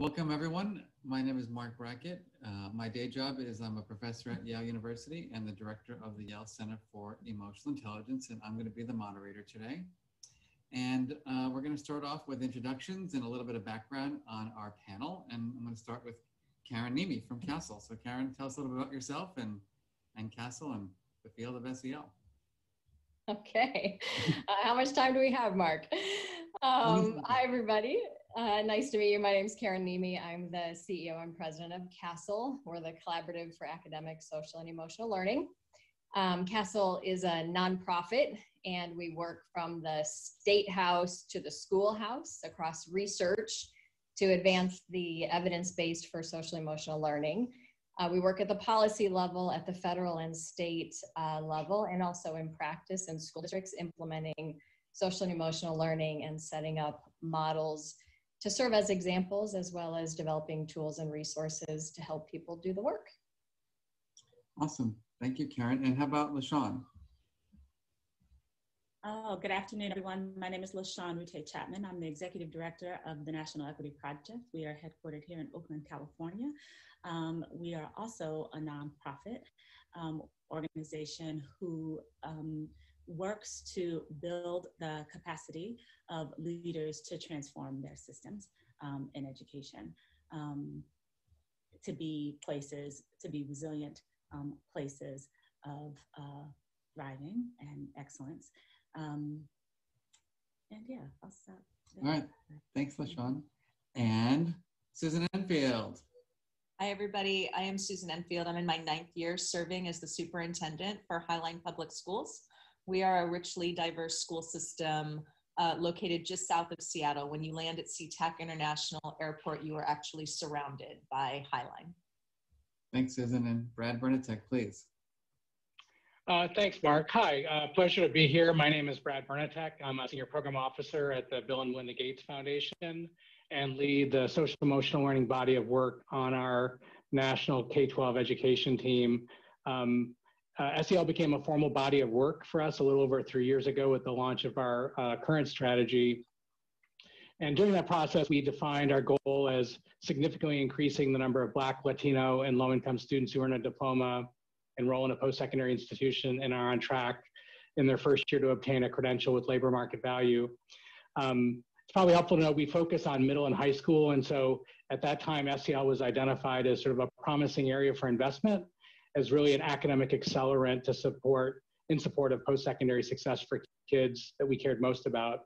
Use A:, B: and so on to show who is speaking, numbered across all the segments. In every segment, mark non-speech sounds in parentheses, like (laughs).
A: Welcome, everyone. My name is Marc Brackett. Uh, my day job is I'm a professor at Yale University and the director of the Yale Center for Emotional Intelligence, and I'm going to be the moderator today. And uh, we're going to start off with introductions and a little bit of background on our panel. And I'm going to start with Karen Niemi from CASEL. So Karen, tell us a little bit about yourself and, and CASEL and the field of SEL.
B: Okay. (laughs) Uh, how much time do we have, Marc? Um, hi, everybody. Uh, nice to meet you. My name is Karen Niemi. I'm the CEO and president of CASEL. We're the Collaborative for Academic, Social, and Emotional Learning. Um, CASEL is a nonprofit, and we work from the state house to the schoolhouse across research to advance the evidence based for social emotional learning. Uh, we work at the policy level, at the federal and state uh, level, and also in practice in school districts implementing social and emotional learning and setting up models to serve as examples as well as developing tools and resources to help people do the work.
A: Awesome. Thank you, Karen. And how about LaShawn?
C: Oh, good afternoon, everyone. My name is LaShawn Routé Chatmon. I'm the Executive Director of the National Equity Project. We are headquartered here in Oakland, California. Um, we are also a nonprofit um, organization who um, works to build the capacity of leaders to transform their systems um, in education, um, to be places, to be resilient um, places of uh, thriving and excellence. Um, and yeah, I'll stop.
A: There. All right. Thanks, LaShawn. And Susan Enfield.
D: Hi, everybody. I am Susan Enfield. I'm in my ninth year serving as the superintendent for Highline Public Schools. We are a richly diverse school system uh, located just south of Seattle. When you land at SeaTac International Airport, you are actually surrounded by Highline.
A: Thanks, Susan. And Brad Bernatek, please.
E: Uh, thanks, Marc. Hi, uh, pleasure to be here. My name is Brad Bernatek. I'm a senior program officer at the Bill and Melinda Gates Foundation and lead the social emotional learning body of work on our national K-12 education team. Um, uh, SEL became a formal body of work for us a little over three years ago with the launch of our uh, current strategy. And during that process, we defined our goal as significantly increasing the number of Black, Latino, and low-income students who earn a diploma, enroll in a post-secondary institution, and are on track in their first year to obtain a credential with labor market value. Um, it's probably helpful to know we focus on middle and high school, and so at that time, SEL was identified as sort of a promising area for investment as really an academic accelerant to support in support of post-secondary success for kids that we cared most about,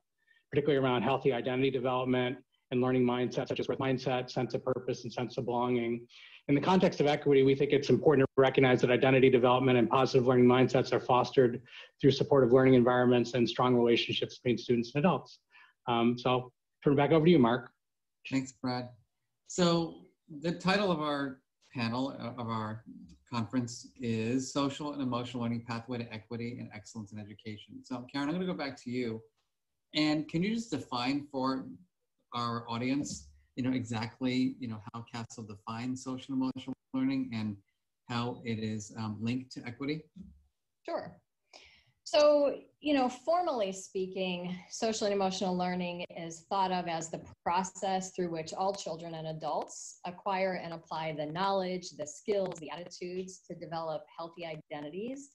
E: particularly around healthy identity development and learning mindsets such as growth mindset, sense of purpose, and sense of belonging. In the context of equity, we think it's important to recognize that identity development and positive learning mindsets are fostered through supportive learning environments and strong relationships between students and adults. Um, so I'll turn it back over to you, Marc.
A: Thanks, Brad. So the title of our panel of our conference is Social and Emotional Learning Pathway to Equity and Excellence in Education. So Karen, I'm gonna go back to you. And can you just define for our audience, you know, exactly, you know, how CASEL defines social and emotional learning and how it is um, linked to equity?
B: Sure. So, you know, formally speaking, social and emotional learning is thought of as the process through which all children and adults acquire and apply the knowledge, the skills, the attitudes to develop healthy identities,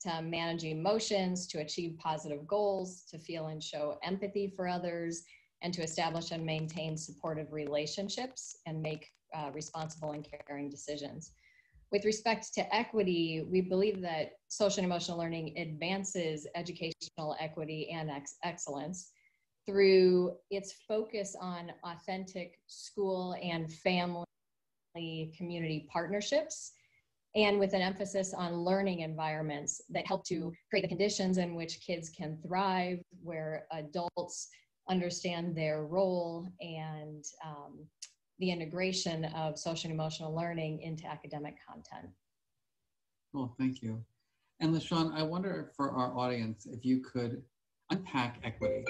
B: to manage emotions, to achieve positive goals, to feel and show empathy for others, and to establish and maintain supportive relationships and make uh, responsible and caring decisions with respect to equity, we believe that social and emotional learning advances educational equity and ex excellence through its focus on authentic school and family community partnerships and with an emphasis on learning environments that help to create the conditions in which kids can thrive, where adults understand their role and um, the integration of social and emotional learning into academic content.
A: Cool, thank you. And LaShawn, I wonder for our audience if you could unpack equity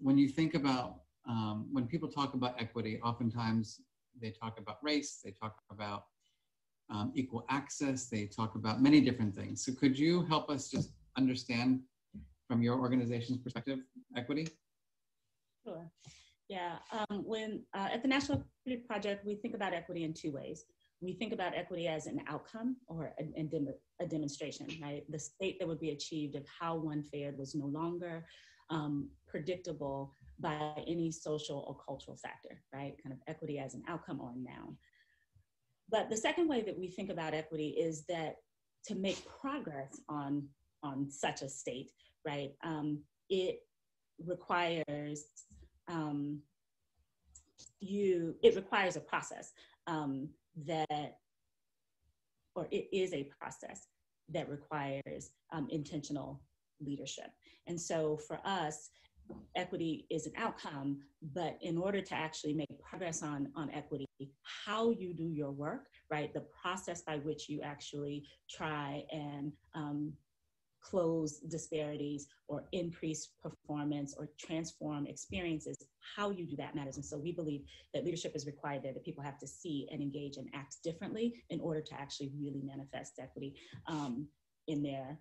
A: when you think about um, when people talk about equity, oftentimes they talk about race, they talk about um, equal access, they talk about many different things. So could you help us just understand from your organization's perspective equity?
C: Sure. Yeah, um, when uh, at the National Equity Project, we think about equity in two ways. We think about equity as an outcome or a, a, dem a demonstration, right? The state that would be achieved of how one fared was no longer um, predictable by any social or cultural factor, right? Kind of equity as an outcome or a noun. But the second way that we think about equity is that to make progress on, on such a state, right, um, it requires um, you, it requires a process um, that, or it is a process that requires um, intentional leadership. And so for us, equity is an outcome, but in order to actually make progress on, on equity, how you do your work, right? The process by which you actually try and um, close disparities or increase performance or transform experiences, how you do that matters. And so we believe that leadership is required there, that people have to see and engage and act differently in order to actually really manifest equity um, in their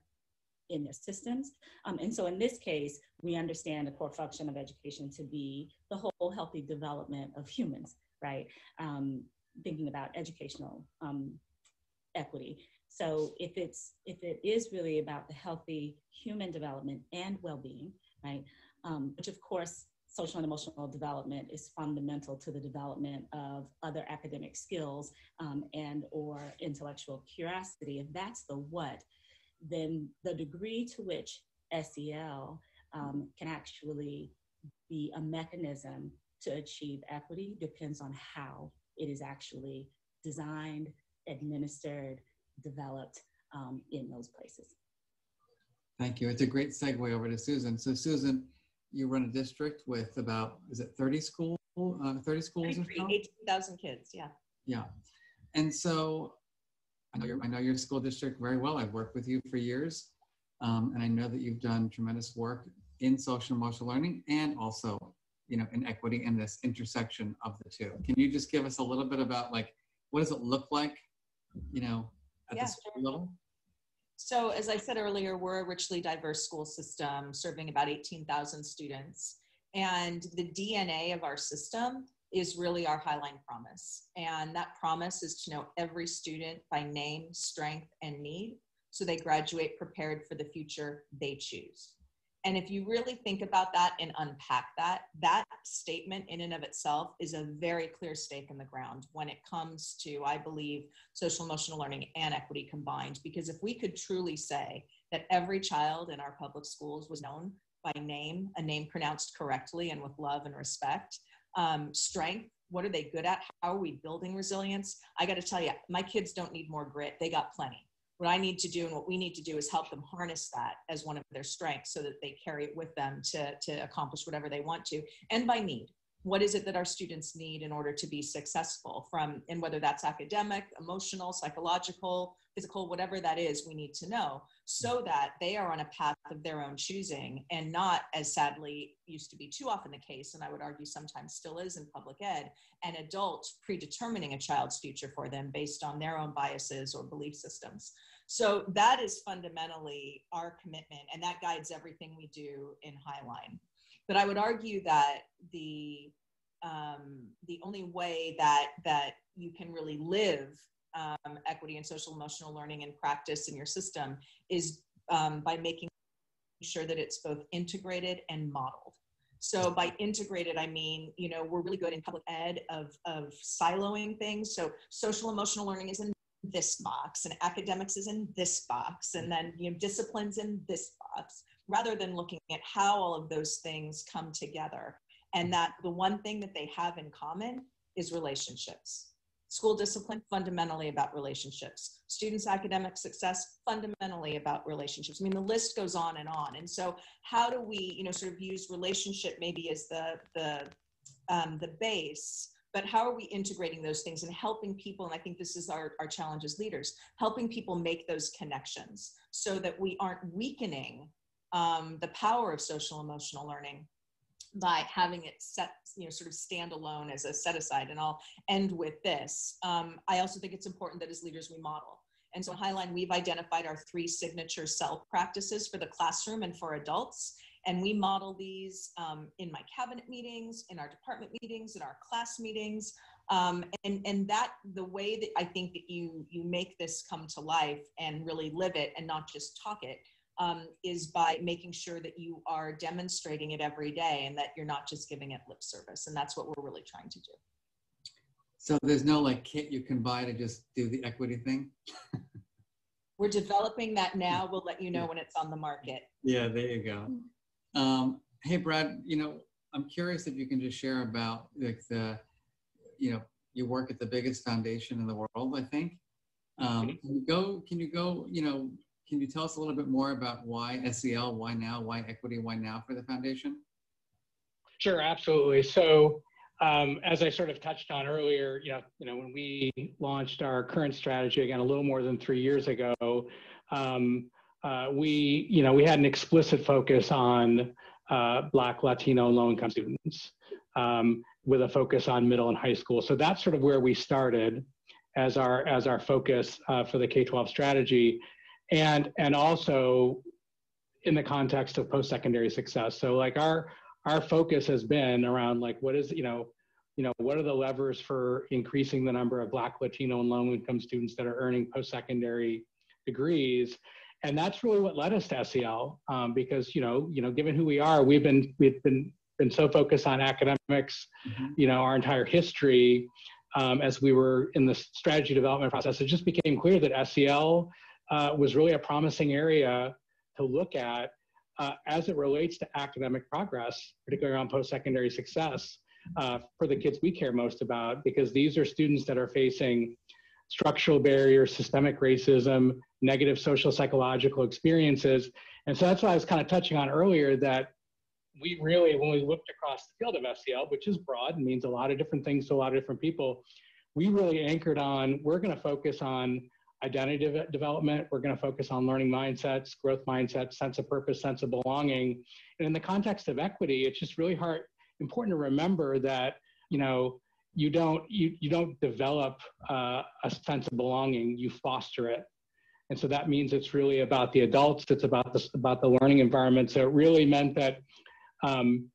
C: in their systems. Um, and so in this case, we understand the core function of education to be the whole healthy development of humans, right? Um, thinking about educational um, equity. So if it's if it is really about the healthy human development and well-being, right? Um, which of course social and emotional development is fundamental to the development of other academic skills um, and or intellectual curiosity. If that's the what, then the degree to which SEL um, can actually be a mechanism to achieve equity depends on how it is actually designed, administered, developed um, in those places.
A: Thank you. It's a great segue over to Susan. So Susan, you run a district with about, is it 30 schools, uh, 30 schools or so?
D: 18,000 kids, yeah.
A: Yeah. And so I know, your, I know your school district very well. I've worked with you for years. Um, and I know that you've done tremendous work in social emotional learning and also, you know, in equity in this intersection of the two. Can you just give us a little bit about like, what does it look like, you know, at
D: Yeah,
A: the school level?
D: So as I said earlier, we're a richly diverse school system serving about 18,000 students. And the DNA of our system is really our Highline promise. And that promise is to know every student by name, strength, and need so they graduate prepared for the future they choose. And if you really think about that and unpack that, that statement in and of itself is a very clear stake in the ground when it comes to, I believe, social emotional learning and equity combined. Because if we could truly say that every child in our public schools was known by name, a name pronounced correctly and with love and respect, um, strength, what are they good at? How are we building resilience? I got to tell you, my kids don't need more grit, they got plenty what I need to do and what we need to do is help them harness that as one of their strengths so that they carry it with them to, to accomplish whatever they want to and by need. What is it that our students need in order to be successful from, and whether that's academic, emotional, psychological, physical, whatever that is, we need to know so mm. that they are on a path of their own choosing and not, as sadly used to be too often the case, and I would argue sometimes still is in public ed, an adult predetermining a child's future for them based on their own biases or belief systems. So that is fundamentally our commitment, and that guides everything we do in Highline. But I would argue that the um, the only way that that you can really live um, equity and social emotional learning in practice in your system is um, by making sure that it's both integrated and modeled. So by integrated, I mean, you know, we're really good in public ed of, of siloing things. So social emotional learning is in this box and academics is in this box and then you know disciplines in this box rather than looking at how all of those things come together. And that the one thing that they have in common is relationships. School discipline fundamentally about relationships. Students academic success fundamentally about relationships. I mean the list goes on and on. And so how do we you know sort of use relationship maybe as the the um, the base but how are we integrating those things and helping people and i think this is our, our challenge as leaders helping people make those connections so that we aren't weakening um, the power of social emotional learning by having it set, you know, sort of stand alone as a set aside. And I'll end with this. Um, I also think it's important that as leaders we model. And so in Highline, we've identified our three signature self practices for the classroom and for adults. And we model these um, in my cabinet meetings, in our department meetings, in our class meetings. Um, and, and that the way that I think that you, you make this come to life and really live it and not just talk it um, is by making sure that you are demonstrating it every day and that you're not just giving it lip service. And that's what we're really trying to do.
A: So there's no like kit you can buy to just do the equity thing? (laughs)
D: We're developing that now. We'll let you know when it's on the market.
A: Yeah, there you go. Um, hey, Brad, you know, I'm curious if you can just share about like the, you know, you work at the biggest foundation in the world, I think. Um, can you go, can you go, you know, can you tell us a little bit more about why SEL, why now, why equity, why now for the foundation?
E: Sure, absolutely. So um, as I sort of touched on earlier, you know, you know, when we launched our current strategy again a little more than three years ago, um, uh, we, you know, we had an explicit focus on uh, Black, Latino, low-income students um, with a focus on middle and high school. So that's sort of where we started as our as our focus uh, for the K-12 strategy and and also in the context of post-secondary success so like our our focus has been around like what is you know you know what are the levers for increasing the number of black latino and low income students that are earning post-secondary degrees and that's really what led us to sel um, because you know you know given who we are we've been we've been been so focused on academics mm-hmm. you know our entire history um, as we were in the strategy development process it just became clear that sel uh, was really a promising area to look at uh, as it relates to academic progress, particularly around post-secondary success uh, for the kids we care most about, because these are students that are facing structural barriers, systemic racism, negative social psychological experiences. And so that's why I was kind of touching on earlier that we really, when we looked across the field of SEL, which is broad and means a lot of different things to a lot of different people, we really anchored on, we're gonna focus on identity de development. We're going to focus on learning mindsets, growth mindsets, sense of purpose, sense of belonging. And in the context of equity, it's just really hard, important to remember that, you know, you don't, you, you don't develop uh, a sense of belonging, you foster it. And so that means it's really about the adults, it's about the, about the learning environment. So it really meant that um,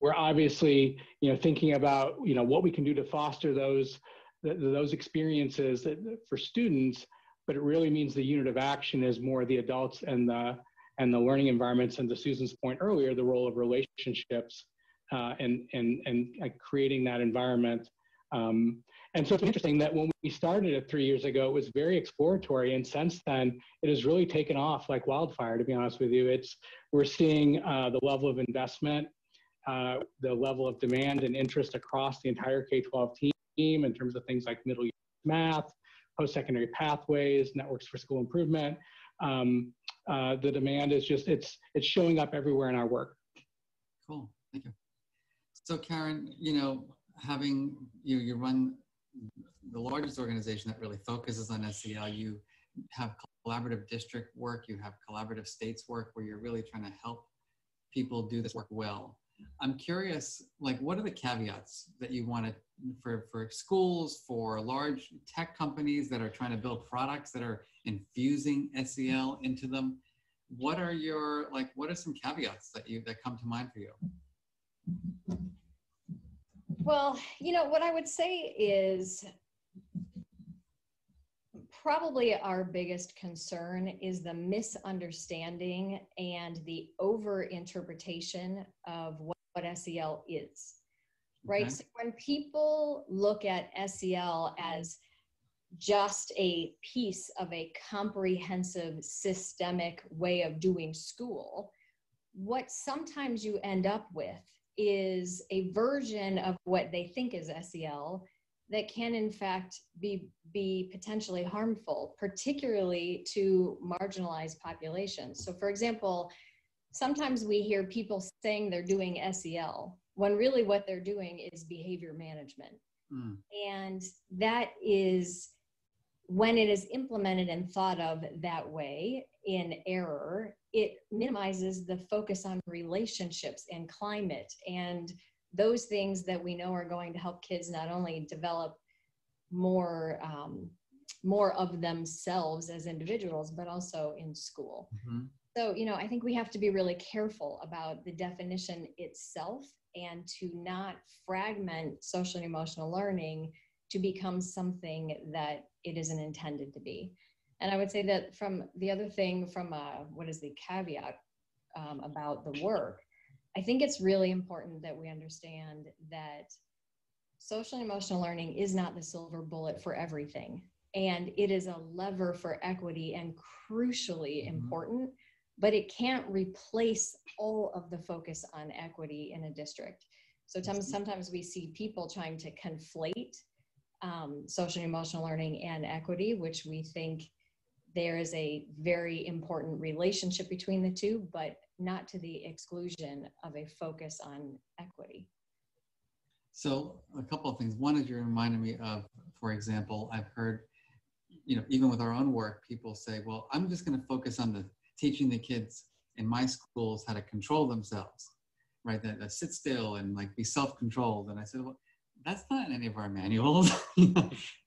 E: we're obviously, you know, thinking about, you know, what we can do to foster those those experiences that, for students, but it really means the unit of action is more the adults and the and the learning environments. And to Susan's point earlier, the role of relationships uh, and and and uh, creating that environment. Um, and so it's interesting that when we started it three years ago, it was very exploratory, and since then, it has really taken off like wildfire. To be honest with you, it's we're seeing uh, the level of investment, uh, the level of demand and interest across the entire K-12 team team in terms of things like middle math, post-secondary pathways, networks for school improvement. Um, uh, the demand is just, it's, it's showing up everywhere in our work.
A: Cool, thank you. So Karen, you know, having, you, you run the largest organization that really focuses on SEL, you have collaborative district work, you have collaborative states work where you're really trying to help people do this work well. I'm curious, like, what are the caveats that you want to for for schools, for large tech companies that are trying to build products that are infusing SEL into them? What are your like? What are some caveats that you that come to mind for you?
B: Well, you know what I would say is probably our biggest concern is the misunderstanding and the overinterpretation of what, what SEL is. Right. Okay. So when people look at SEL as just a piece of a comprehensive systemic way of doing school, what sometimes you end up with is a version of what they think is SEL that can in fact be be potentially harmful particularly to marginalized populations so for example sometimes we hear people saying they're doing sel when really what they're doing is behavior management mm. and that is when it is implemented and thought of that way in error it minimizes the focus on relationships and climate and those things that we know are going to help kids not only develop more um, more of themselves as individuals, but also in school. Mm-hmm. So, you know, I think we have to be really careful about the definition itself and to not fragment social and emotional learning to become something that it isn't intended to be. And I would say that from the other thing, from uh, what is the caveat um, about the work, I think it's really important that we understand that social and emotional learning is not the silver bullet for everything. And it is a lever for equity and crucially mm-hmm. important, but it can't replace all of the focus on equity in a district. So sometimes we see people trying to conflate um, social and emotional learning and equity, which we think there is a very important relationship between the two, but not to the exclusion of a focus on equity.
A: So a couple of things. One is you're reminding me of, for example, I've heard, you know, even with our own work, people say, well, I'm just going to focus on the teaching the kids in my schools how to control themselves, right? That, that sit still and like be self-controlled. And I said, well, that's not in any of our manuals. (laughs)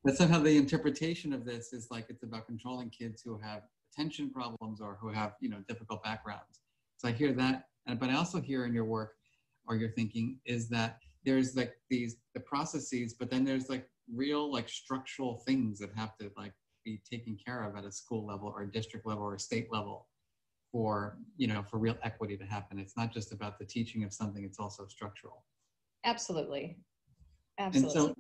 A: but somehow the interpretation of this is like it's about controlling kids who have attention problems or who have, you know, difficult backgrounds. So I hear that, but I also hear in your work or your thinking is that there's like these the processes, but then there's like real like structural things that have to like be taken care of at a school level or a district level or a state level for you know for real equity to happen. It's not just about the teaching of something; it's also structural.
B: Absolutely, absolutely.
A: And so,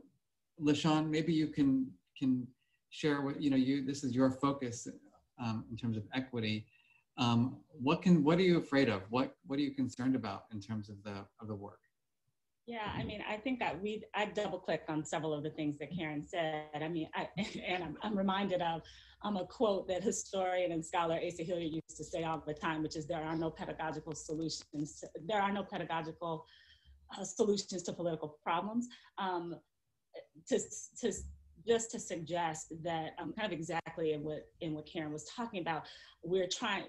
A: LaShawn, maybe you can can share what you know. You this is your focus um, in terms of equity. Um, what can what are you afraid of? What what are you concerned about in terms of the of the work?
C: Yeah, I mean, I think that we I double clicked on several of the things that Karen said. I mean, I, (laughs) and I'm, I'm reminded of um, a quote that historian and scholar Asa Hilliard used to say all the time, which is there are no pedagogical solutions. There are no pedagogical uh, solutions to political problems. Um, to, to just to suggest that um, kind of exactly in what in what Karen was talking about, we're trying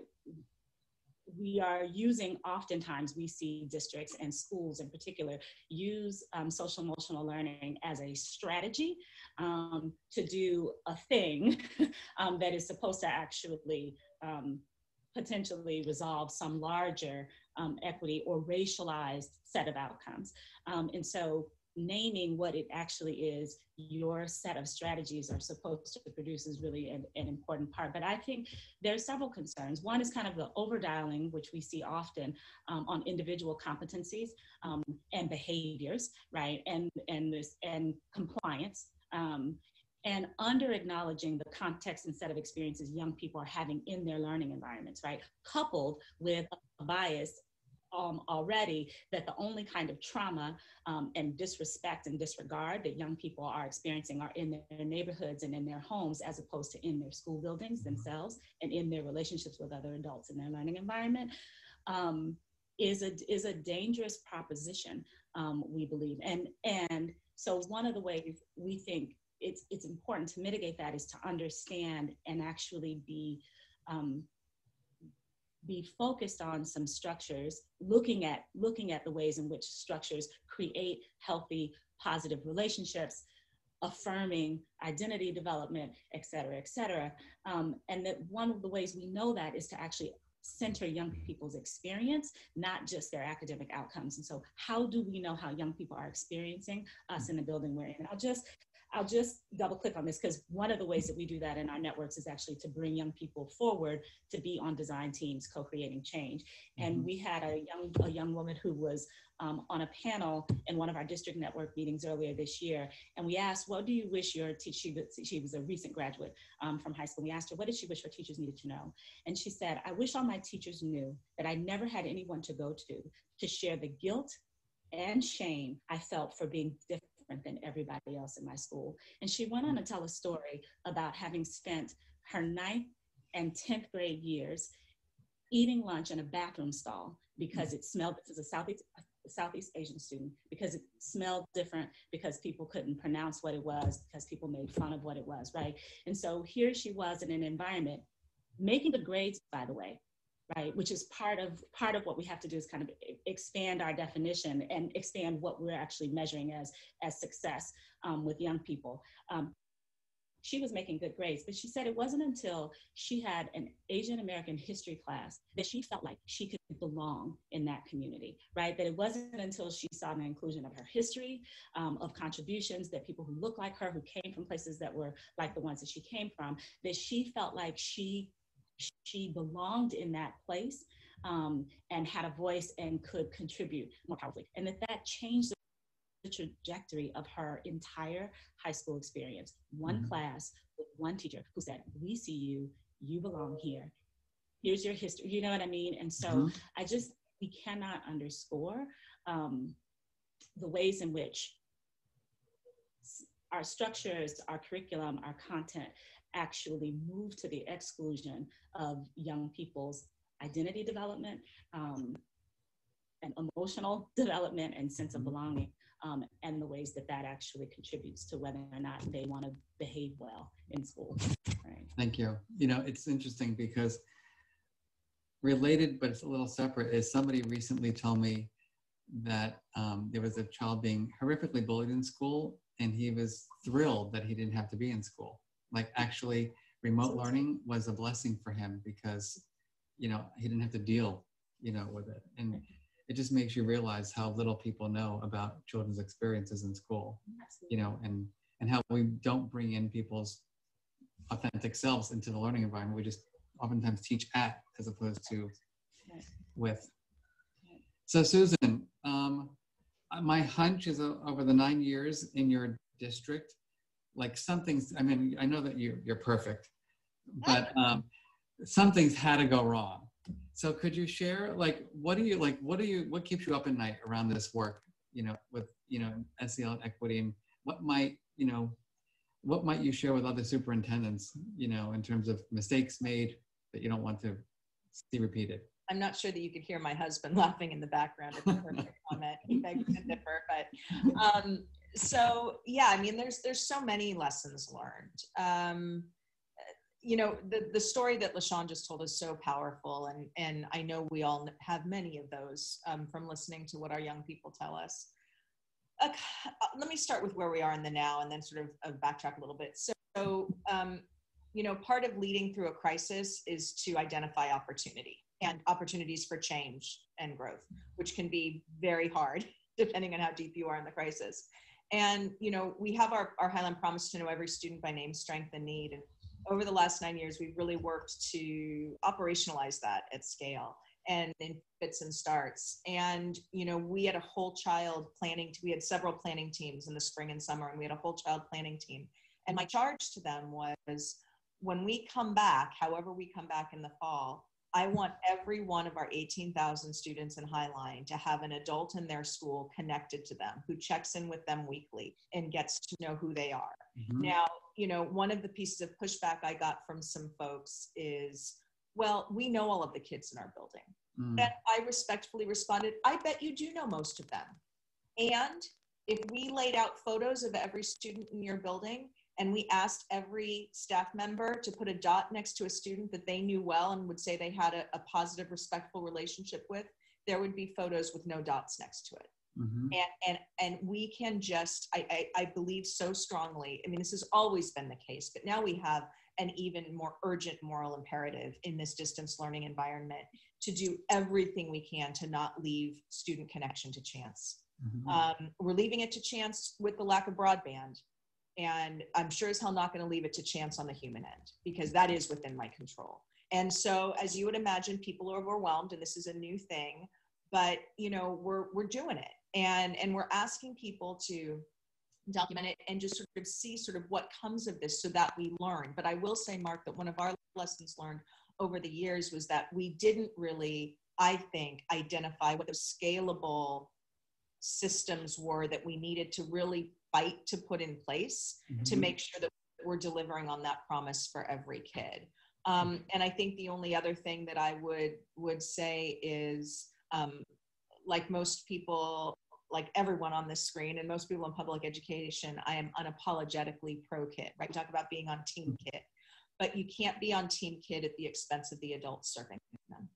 C: we are using oftentimes we see districts and schools in particular use um, social emotional learning as a strategy um, to do a thing (laughs) um, that is supposed to actually um, potentially resolve some larger um, equity or racialized set of outcomes. Um, and so naming what it actually is your set of strategies are supposed to produce is really an, an, important part. But I think there are several concerns. One is kind of the overdialing, which we see often um, on individual competencies um, and behaviors, right? And and this and compliance. Um, and under acknowledging the context and set of experiences young people are having in their learning environments, right? Coupled with a bias um, already that the only kind of trauma um, and disrespect and disregard that young people are experiencing are in their neighborhoods and in their homes as opposed to in their school buildings themselves and in their relationships with other adults in their learning environment um, is a is a dangerous proposition um, we believe. And and so one of the ways we think it's it's important to mitigate that is to understand and actually be um, be focused on some structures, looking at looking at the ways in which structures create healthy, positive relationships, affirming identity development, et cetera, et cetera. Um, and that one of the ways we know that is to actually center young people's experience, not just their academic outcomes. And so, how do we know how young people are experiencing us in the building we're in? I'll just I'll just double click on this because one of the ways that we do that in our networks is actually to bring young people forward to be on design teams co-creating change. And mm-hmm. we had a young a young woman who was um, on a panel in one of our district network meetings earlier this year, and we asked, "What do you wish your teacher?" She, was a recent graduate um, from high school. We asked her, "What did she wish her teachers needed to know?" And she said, "I wish all my teachers knew that I never had anyone to go to to share the guilt." and shame I felt for being different than everybody else in my school. And she went on to tell a story about having spent her ninth and 10th grade years eating lunch in a bathroom stall because it smelled, this is a Southeast, Southeast Asian student, because it smelled different, because people couldn't pronounce what it was, because people made fun of what it was, right? And so here she was in an environment making the grades, by the way, right which is part of part of what we have to do is kind of expand our definition and expand what we're actually measuring as as success um, with young people um, she was making good grades, but she said it wasn't until she had an Asian American history class that she felt like she could belong in that community, right? That it wasn't until she saw the inclusion of her history, um, of contributions, that people who look like her, who came from places that were like the ones that she came from, that she felt like she she belonged in that place um, and had a voice and could contribute more powerfully, and that that changed the trajectory of her entire high school experience. One mm-hmm. class with one teacher who said, We see you, you belong here. Here's your history. You know what I mean? And so mm-hmm. I just, we cannot underscore um, the ways in which our structures, our curriculum, our content actually move to the exclusion of young people's identity development um, and emotional (laughs) development and sense of mm-hmm. belonging um, and the ways that that actually contributes to whether or not they want to behave well in school. Right.
A: Thank you. You know, it's interesting because related, but it's a little separate, is somebody recently told me that um, there was a child being horrifically bullied in school and he was thrilled that he didn't have to be in school. Like actually remote learning was a blessing for him because, you know, he didn't have to deal, you know, with it. And it just makes you realize how little people know about children's experiences in school you know and and how we don't bring in people's authentic selves into the learning environment. We just oftentimes teach at as opposed to with. So susan um, my hunch is uh, over the nine years in your district like something's i mean i know that you're, you're perfect but um, something's had to go wrong so could you share like what do you like what do you what keeps you up at night around this work, you know, with you know SEL and equity and what might, you know, what might you share with other superintendents, you know, in terms of mistakes made that you don't want to see repeated?
D: I'm not sure that you could hear my husband (laughs) laughing in the background at the perfect (laughs) comment. He begs to differ, but um, so yeah, I mean, there's there's so many lessons learned. Um, you know the the story that LaShawn just told is so powerful, and and I know we all have many of those um, from listening to what our young people tell us. Uh, let me start with where we are in the now, and then sort of uh, backtrack a little bit. So, um, you know, part of leading through a crisis is to identify opportunity and opportunities for change and growth, which can be very hard (laughs) depending on how deep you are in the crisis. And you know, we have our, our Highline promise to know every student by name, strength, and need. And over the last nine years, we've really worked to operationalize that at scale and in fits and starts. And, you know, we had a whole child planning, we had several planning teams in the spring and summer, and we had a whole child planning team. And my charge to them was when we come back, however we come back in the fall, I want every one of our 18,000 students in Highline to have an adult in their school connected to them who checks in with them weekly and gets to know who they are. Mm-hmm. Now, you know, one of the pieces of pushback I got from some folks is, well, we know all of the kids in our building. Mm. And I respectfully responded, I bet you do know most of them. And if we laid out photos of every student in your building and we asked every staff member to put a dot next to a student that they knew well and would say they had a, a positive, respectful relationship with, there would be photos with no dots next to it. Mm-hmm. And, and and we can just I, I, I believe so strongly. I mean, this has always been the case, but now we have an even more urgent moral imperative in this distance learning environment to do everything we can to not leave student connection to chance. Mm-hmm. Um, we're leaving it to chance with the lack of broadband, and I'm sure as hell not going to leave it to chance on the human end because that is within my control. And so, as you would imagine, people are overwhelmed, and this is a new thing, but you know we're we're doing it and and we're asking people to document it and just sort of see sort of what comes of this so that we learn but i will say Marc that one of our lessons learned over the years was that we didn't really i think identify what the scalable systems were that we needed to really fight to put in place mm-hmm. to make sure that we're delivering on that promise for every kid um, and i think the only other thing that i would would say is um, like most people like everyone on this screen and most people in public education, I am unapologetically pro kid, right? We talk about being on team kid, but you can't be on team kid at the expense of the adults serving them.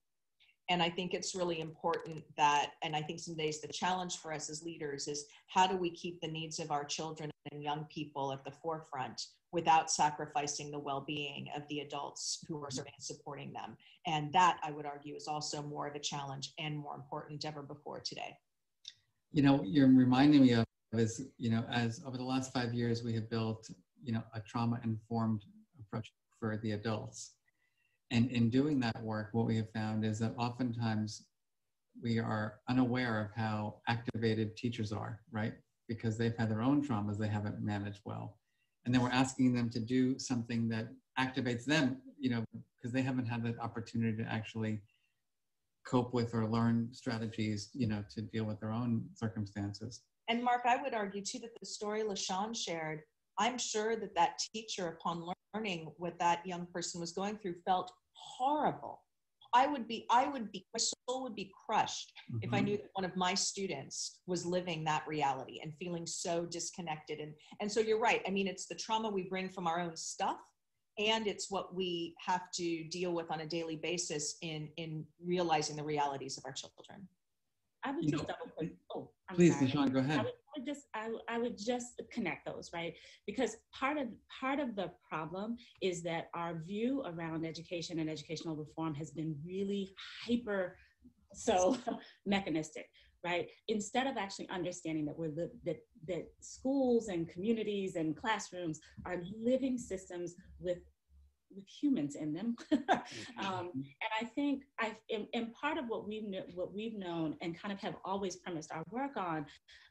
D: And I think it's really important that, and I think some days the challenge for us as leaders is how do we keep the needs of our children and young people at the forefront without sacrificing the well-being of the adults who are serving and supporting them. And that, I would argue, is also more of a challenge and more important ever before today.
A: You know, you're reminding me of is, you know, as over the last five years, we have built, you know, a trauma-informed approach for the adults. And in doing that work, what we have found is that oftentimes we are unaware of how activated teachers are, right? Because they've had their own traumas they haven't managed well. And then we're asking them to do something that activates them, you know, because they haven't had the opportunity to actually cope with or learn strategies, you know, to deal with their own circumstances.
D: And Marc, I would argue too that the story LaShawn shared, I'm sure that that teacher, upon learning what that young person was going through, felt horrible. I would be, I would be, my soul would be crushed mm-hmm. if I mm-hmm. knew that one of my students was living that reality and feeling so disconnected. And, and so you're right. I mean, it's the trauma we bring from our own stuff and it's what we have to deal with on a daily basis in, in realizing the realities of our children.
C: I would just double click. Oh,
A: I'm please, sorry. go ahead.
C: I would, I would, just I, I would just connect those, right? Because part of part of the problem is that our view around education and educational reform has been really hyper so (laughs) mechanistic right instead of actually understanding that we're li- that that schools and communities and classrooms are living systems with with humans in them. (laughs) um, and I think I and, part of what we've what we've known and kind of have always premised our work on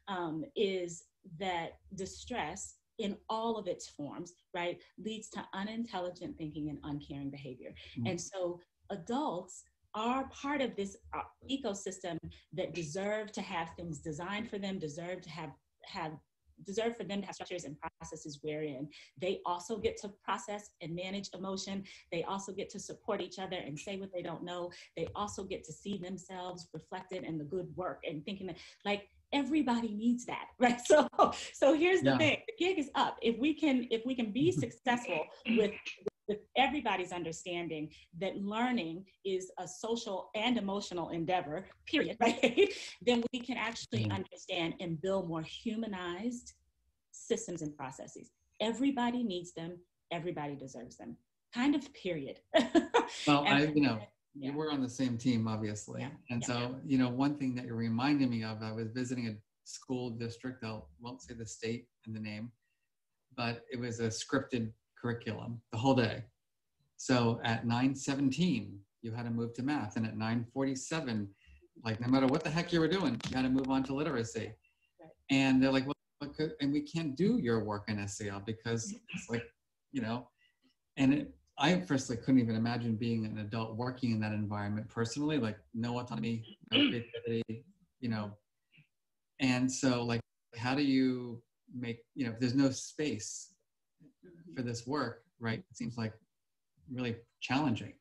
C: um, is that distress in all of its forms, right, leads to unintelligent thinking and uncaring behavior. Mm-hmm. And so adults are part of this uh, ecosystem that deserve to have things designed for them, deserve to have have deserve for them to have structures and processes wherein they also get to process and manage emotion. They also get to support each other and say what they don't know. They also get to see themselves reflected in the good work and thinking that like everybody needs that (laughs) right so so here's the yeah. thing the gig is up if we can if we can be (laughs) successful with with everybody's understanding that learning is a social and emotional endeavor, period, (laughs) right? then we can actually mm. understand and build more humanized systems and processes. Everybody needs them, everybody deserves them. Kind of period. (laughs)
A: well, I, you know, yeah. we're on the same team, obviously. Yeah. And yeah. so, you know, one thing that you're reminding me of, I was visiting a school district, I won't say the state and the name, but it was a scripted curriculum the whole day. So at 9:17, you had to move to math, and at 9:47, like no matter what the heck you were doing, you had to move on to literacy. Right. And they're like, well, and we can't do your work in SEL because it's like, you know, and it, I personally couldn't even imagine being an adult working in that environment personally, like no autonomy, no mm. creativity, you know. And so, like, how do you make, you know, if there's no space for this work, right? It seems like really challenging.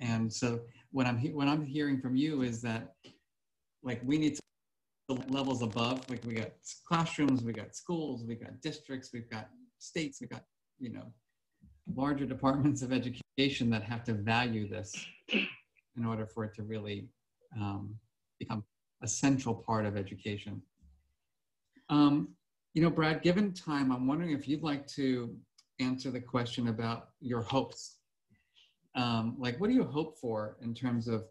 A: And so what I'm he- what I'm hearing from you is that like we need to levels above. Like we got classrooms, we got schools, we got districts, we've got states, we've got you know larger departments of education that have to value this in order for it to really um, become a central part of education. Um, you know, Brad, given time, I'm wondering if you'd like to answer the question about your hopes. Um, like, what do you hope for in terms of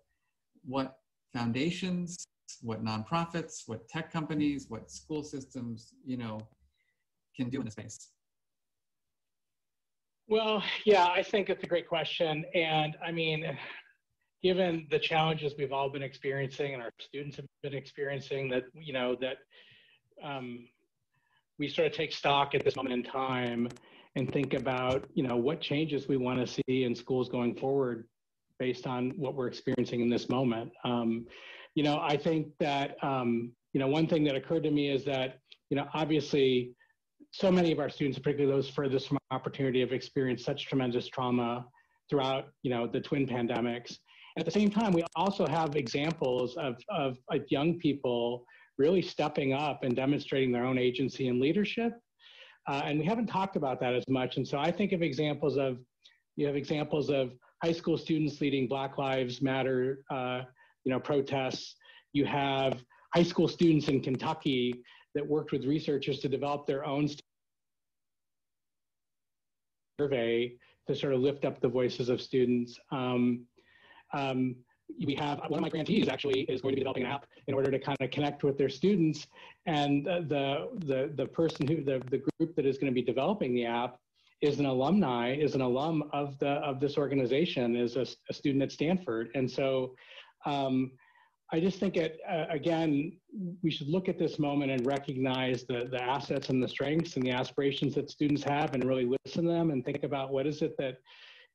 A: what foundations, what nonprofits, what tech companies, what school systems, you know, can do in the space?
E: Well, yeah, I think it's a great question. And I mean, given the challenges we've all been experiencing and our students have been experiencing, that, you know, that um, we sort of take stock at this moment in time and think about you know what changes we want to see in schools going forward based on what we're experiencing in this moment. Um, you know i think that um, you know one thing that occurred to me is that you know obviously so many of our students particularly those furthest from opportunity have experienced such tremendous trauma throughout you know the twin pandemics. At the same time we also have examples of, of, of young people really stepping up and demonstrating their own agency and leadership uh, and we haven't talked about that as much. And so I think of examples of, you have examples of high school students leading Black Lives Matter, uh, you know, protests. You have high school students in Kentucky that worked with researchers to develop their own survey to sort of lift up the voices of students. Um, um, we have one of my grantees actually is going to be developing an app in order to kind of connect with their students. And the the the person who the, the group that is going to be developing the app is an alumni is an alum of the of this organization is a, a student at stanford. And so um, I just think it, uh, again, we should look at this moment and recognize the, the assets and the strengths and the aspirations that students have and really listen to them and think about what is it that,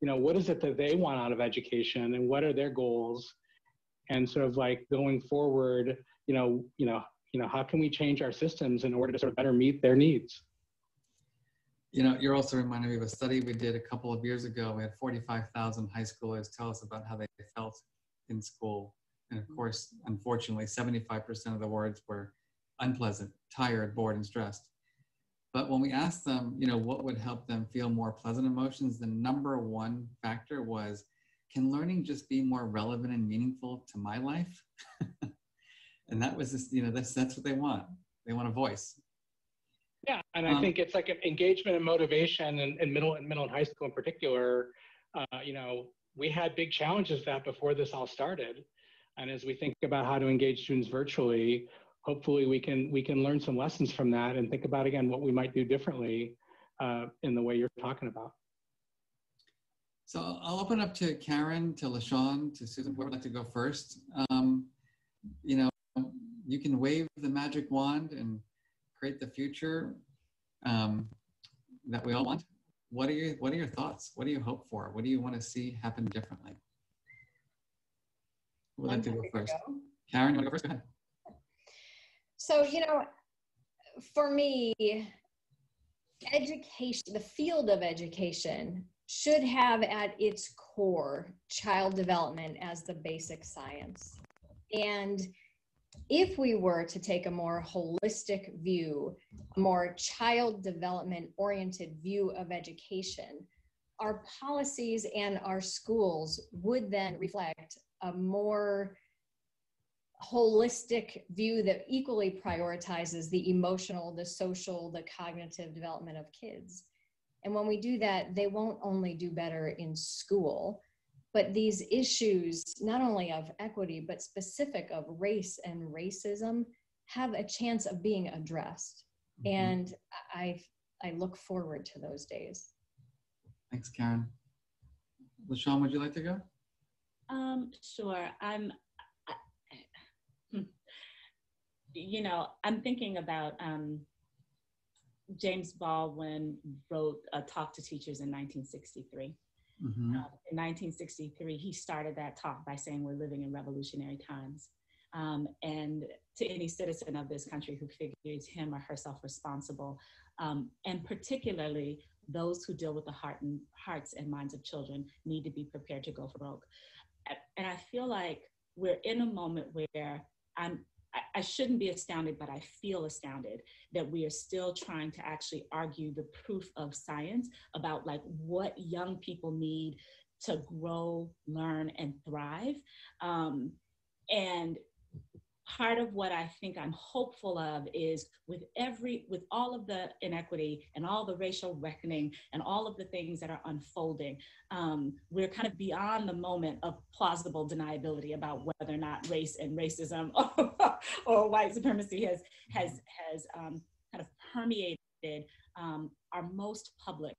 E: you know, what is it that they want out of education and what are their goals and sort of like going forward, you know, you know, you know, how can we change our systems in order to sort of better meet their needs?
A: You know, you're also reminding me of a study we did a couple of years ago. We had 45,000 high schoolers tell us about how they felt in school and of course, unfortunately, 75% of the words were unpleasant, tired, bored, and stressed. But when we asked them, you know, what would help them feel more pleasant emotions, the number one factor was, can learning just be more relevant and meaningful to my life? (laughs) and that was just, you know, that's, that's what they want. They want a voice.
E: Yeah, and I um, think it's like an engagement and motivation in, in middle and middle and high school in particular. Uh, you know, we had big challenges that before this all started. And as we think about how to engage students virtually, hopefully we can we can learn some lessons from that and think about again what we might do differently uh, in the way you're talking about.
A: So I'll open up to Karen, to LaShawn, to Susan, whoever would like to go first. Um, you know, you can wave the magic wand and create the future um, that we all want. What are your What are your thoughts? What do you hope for? What do you want to see happen differently? Who would like to go first? Go. Karen, you want to go first? Go ahead.
B: So, you know, for me, education, the field of education should have at its core child development as the basic science. And if we were to take a more holistic view, a more child development oriented view of education, our policies and our schools would then reflect a more holistic view that equally prioritizes the emotional, the social, the cognitive development of kids. And when we do that, they won't only do better in school, but these issues, not only of equity, but specific of race and racism, have a chance of being addressed. Mm-hmm. And I, I look forward to those days.
A: Thanks, Karen. LaShawn, would you like to go?
C: Um, sure. I'm, I, hmm. You know, I'm thinking about um, James Baldwin wrote a talk to teachers in 1963. Mm-hmm. Uh, in 1963, he started that talk by saying we're living in revolutionary times. Um, and to any citizen of this country who figures him or herself responsible, um, and particularly those who deal with the heart and hearts and minds of children, need to be prepared to go for broke and I feel like we're in a moment where I'm I shouldn't be astounded, but I feel astounded that we are still trying to actually argue the proof of science about like what young people need to grow, learn, and thrive. Um, and part of what I think I'm hopeful of is with every, with all of the inequity and all the racial reckoning and all of the things that are unfolding, um, we're kind of beyond the moment of plausible deniability about whether or not race and racism or, (laughs) or white supremacy has has has um, kind of permeated um, our most public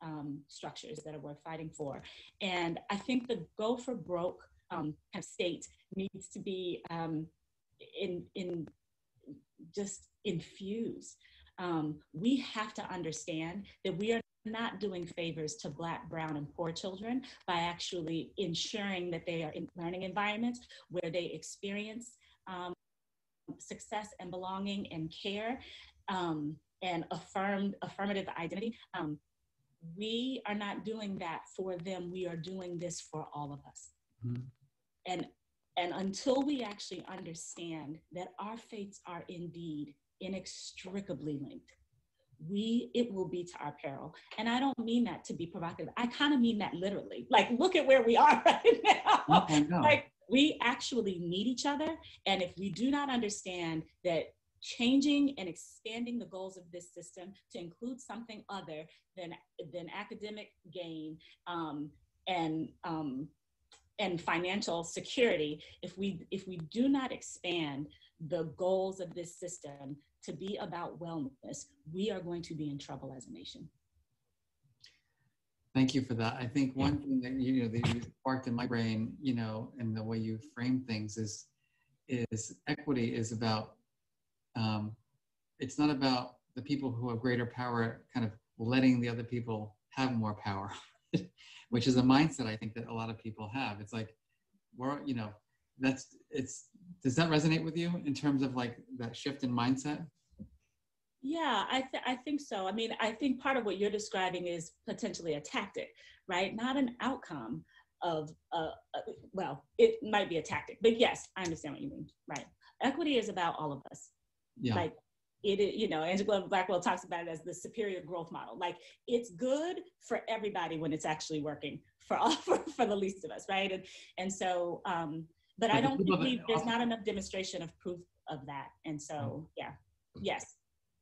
C: um, structures that are worth fighting for. And I think the go for broke um, kind of state needs to be um, in, in just infuse. Um, we have to understand that we are not doing favors to Black, Brown, and poor children by actually ensuring that they are in learning environments where they experience um, success and belonging and care um, and affirmed affirmative identity. Um, we are not doing that for them. We are doing this for all of us. Mm-hmm. And and until we actually understand that our fates are indeed inextricably linked, we it will be to our peril. And I don't mean that to be provocative. I kind of mean that literally. Like, look at where we are (laughs) right now. Like we actually need each other. And if we do not understand that changing and expanding the goals of this system to include something other than, than academic gain um, and, um, and financial security, if we, if we do not expand the goals of this system to be about wellness, we are going to be in trouble as a nation.
A: Thank you for that. I think one thing that you know that you sparked in my brain, you know, and the way you frame things is is equity is about um, it's not about the people who have greater power kind of letting the other people have more power, (laughs) (laughs) which is a mindset I think that a lot of people have. It's like we're you know that's it's does that resonate with you in terms of like that shift in mindset?
C: Yeah, I, th- I think so. I mean, I think part of what you're describing is potentially a tactic, right? Not an outcome of, uh, uh, well, it might be a tactic, but yes, I understand what you mean, right? Equity is about all of us.
A: Yeah.
C: Like, it is, you know, Angela Blackwell talks about it as the superior growth model. Like, it's good for everybody when it's actually working for all, (laughs) for, for the least of us, right? And, and so, um, but,
A: But
C: I don't believe there's not enough demonstration of proof of that. And so, yeah, yes.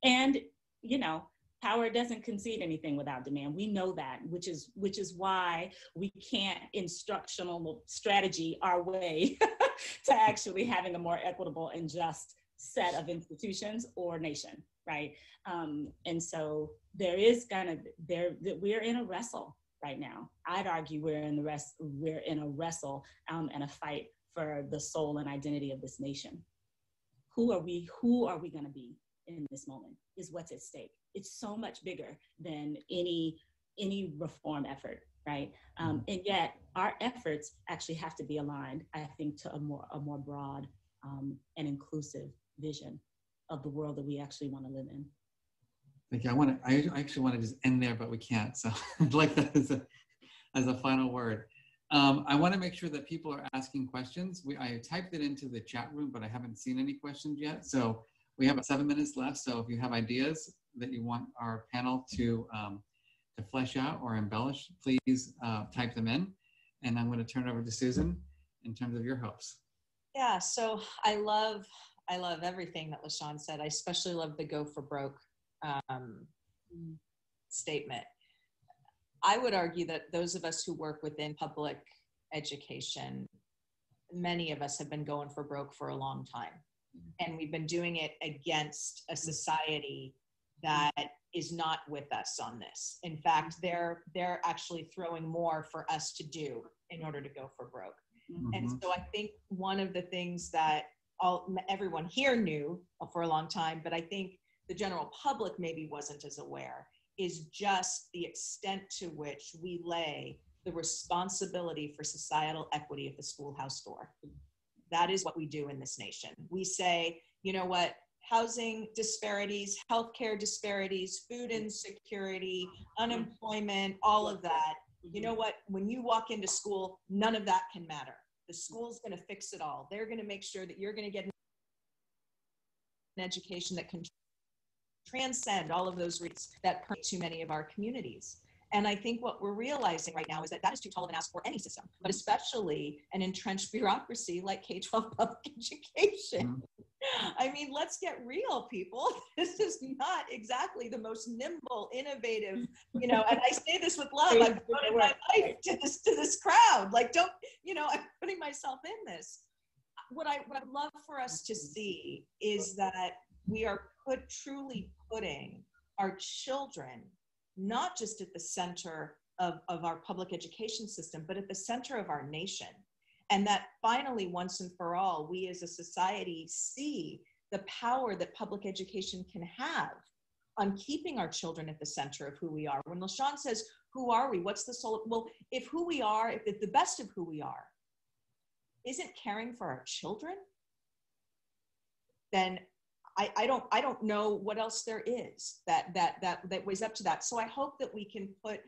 C: And, you know, power doesn't concede anything without demand. We know that, which is which is why we can't instructional strategy our way (laughs) to actually having a more equitable and just set of institutions or nation, right? Um, and so there is kind of there that we're in a wrestle right now. I'd argue we're in the rest we're in a wrestle um, and a fight for the soul and identity of this nation. Who are we? Who are we going to be in this moment? Is what's at stake. It's so much bigger than any any reform effort, right? Um, and yet our efforts actually have to be aligned, I think, to a more a more broad um, and inclusive vision of the world that we actually want to live in.
A: Thank you. I want to. I I actually want to just end there, but we can't. So (laughs) I'd like that as a as a final word. Um, I want to make sure that people are asking questions. We I typed it into the chat room, but I haven't seen any questions yet. So we have seven minutes left. So if you have ideas that you want our panel to um, to flesh out or embellish, please uh, type them in. And I'm going to turn it over to Susan in terms of your hopes.
D: Yeah, so I love I love everything that LaShawn said. I especially love the go for broke um, statement. I would argue that those of us who work within public education, many of us have been going for broke for a long time. And we've been doing it against a society that is not with us on this. In fact, they're they're actually throwing more for us to do in order to go for broke. And
A: Mhm.
D: so I think one of the things that all everyone here knew for a long time, but I think the general public maybe wasn't as aware, is just the extent to which we lay the responsibility for societal equity at the schoolhouse door. That is what we do in this nation. We say, you know what, housing disparities, healthcare disparities, food insecurity, unemployment, all of that you know what when you walk into school none of that can matter the school's going to fix it all. They're going to make sure that you're going to get an education that can transcend all of those roots that permeate too many of our communities and i think what we're realizing right now is that that is too tall of an ask for any system but especially an entrenched (laughs) bureaucracy like k-12 (laughs) public education mm-hmm. I mean, let's get real, people. (laughs) This is not exactly the most nimble, innovative, you know. And I say this with love. I've devoted my life to this to this crowd. Like, don't, you know, I'm putting myself in this. What I what I'd love for us to mm-hmm. see is that we are put truly putting our children not just at the center of, of our public education system, but at the center of our nation. And that finally once and for all we as a society see the power that public education can have on keeping our children at the center of who we are. When lashawn says who are we? What's the soul well if who we are if, the best of who we are isn't caring for our children then I, I don't i don't know what else there is that that that that weighs up to that so i hope that we can put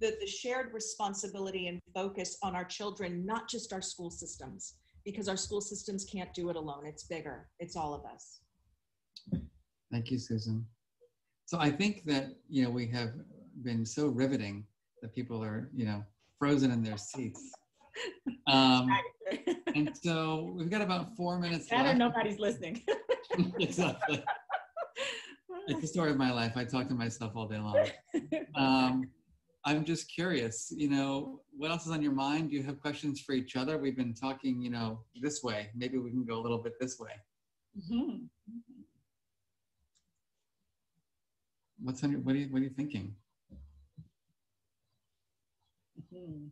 D: the, the shared responsibility and focus on our children, not just our school systems, because our school systems can't do it alone. It's bigger, it's all of us.
A: Thank you, Susan. So I think that, you know, we have been so riveting that people are, you know, frozen in their seats. Um, and so we've got about four minutes
C: or
A: left.
C: nobody's listening. (laughs) (laughs)
A: exactly. It's the story of my life. I talk to myself all day long. Um, I'm just curious, you know, what else is on your mind? Do you have questions for each other? We've been talking, you know, this way. Maybe we can go a little bit this way.
C: Mhm.
A: What's on your, what are you, what are you thinking?
C: Mhm.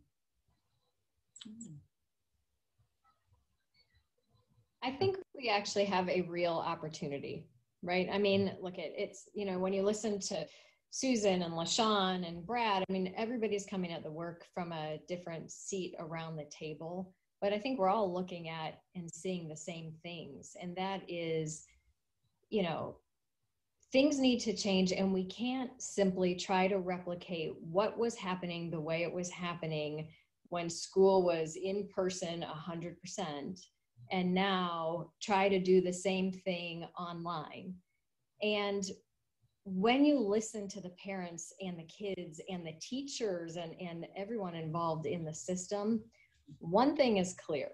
B: I think we actually have a real opportunity, right? I mean, look at it's, you know, when you listen to Susan and LaShawn and Brad, I mean, everybody's coming at the work from a different seat around the table. But I think we're all looking at and seeing the same things. And that is, you know, things need to change and we can't simply try to replicate what was happening the way it was happening when school was in person 100% and now try to do the same thing online. And when you listen to the parents and the kids and the teachers and, and everyone involved in the system, one thing is clear.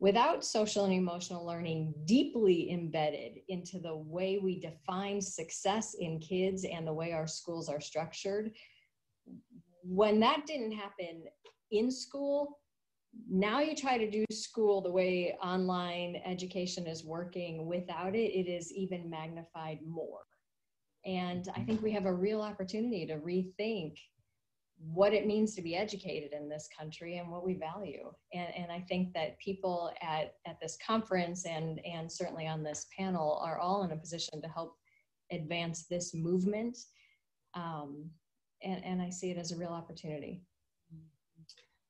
B: Without social and emotional learning deeply embedded into the way we define success in kids and the way our schools are structured, when that didn't happen in school, now you try to do school the way online education is working without it it is even magnified more. And i think we have a real opportunity to rethink what it means to be educated in this country and what we value. And, and i think that people at, at this conference and, and certainly on this panel are all in a position to help advance this movement. Um, and, and i see it as a real opportunity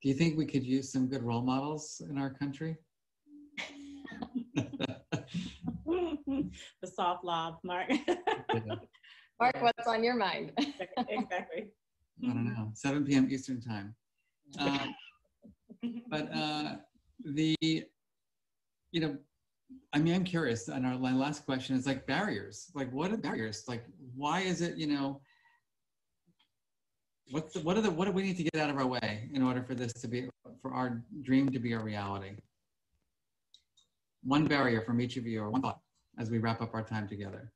A: Do you think we could use some good role models in our country? (laughs)
C: the soft lob, Marc.
B: Marc what's on your mind
C: exactly.
A: I don't know, 7 p.m. Eastern time. Uh, but uh, the, you know, I mean, I'm curious. And our my last question is like barriers. Like, what are barriers? Like, why is it, you know, what's the, what are the, what do we need to get out of our way in order for this to be, for our dream to be a reality? One barrier from each of you or one thought as we wrap up our time together.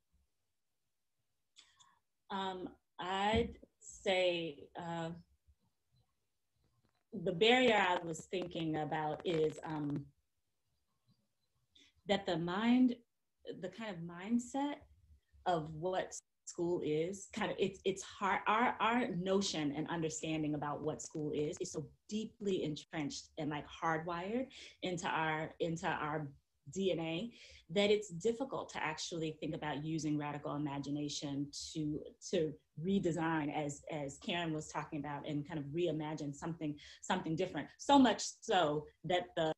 C: Um, I'd say uh, the barrier I was thinking about is um, that the mind, the kind of mindset of what school is kind of it's it's hard our our notion and understanding about what school is is so deeply entrenched and like hardwired into our into our DNA that it's difficult to actually think about using radical imagination to to redesign as as Karen was talking about and kind of reimagine something something different. So much so that the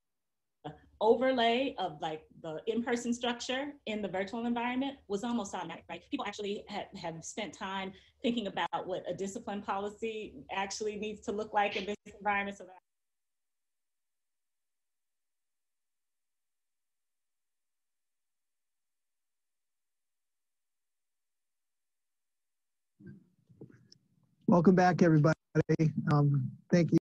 C: overlay of like the in-person structure in the virtual environment was almost automatic right people actually have, have spent time thinking about what a discipline policy actually needs to look like in this environment so that
F: Welcome back, everybody. Um, thank you.